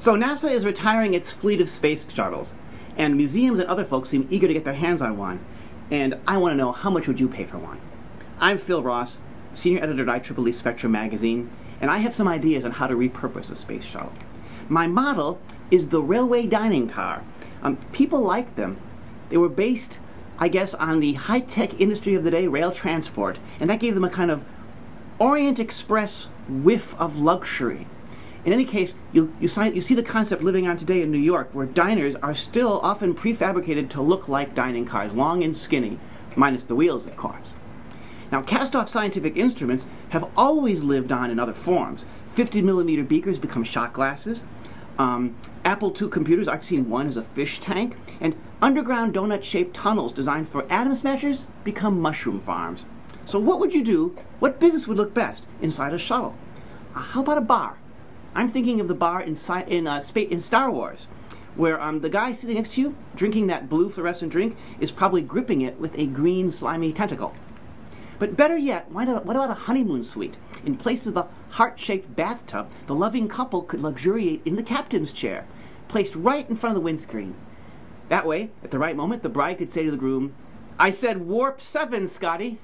So NASA is retiring its fleet of space shuttles, and museums and other folks seem eager to get their hands on one. And I want to know how much would you pay for one? I'm Phil Ross, senior editor at IEEE Spectrum magazine, and I have some ideas on how to repurpose a space shuttle. My model is the railway dining car. Um, people like them. They were based, I guess, on the high-tech industry of the day, rail transport, and that gave them a kind of Orient Express whiff of luxury. In any case, you, you, sign, you see the concept living on today in New York, where diners are still often prefabricated to look like dining cars, long and skinny, minus the wheels, of course. Now, cast-off scientific instruments have always lived on in other forms. 50 millimeter beakers become shot glasses. Um, Apple II computers, I've seen one as a fish tank. And underground donut-shaped tunnels designed for atom smashers become mushroom farms. So what would you do? What business would look best inside a shuttle? Uh, how about a bar? I'm thinking of the bar inside in uh, in Star Wars, where um, the guy sitting next to you, drinking that blue fluorescent drink, is probably gripping it with a green slimy tentacle. But better yet, what about a honeymoon suite? In place of the heart-shaped bathtub, the loving couple could luxuriate in the captain's chair, placed right in front of the windscreen. That way, at the right moment, the bride could say to the groom, I said warp seven, Scotty.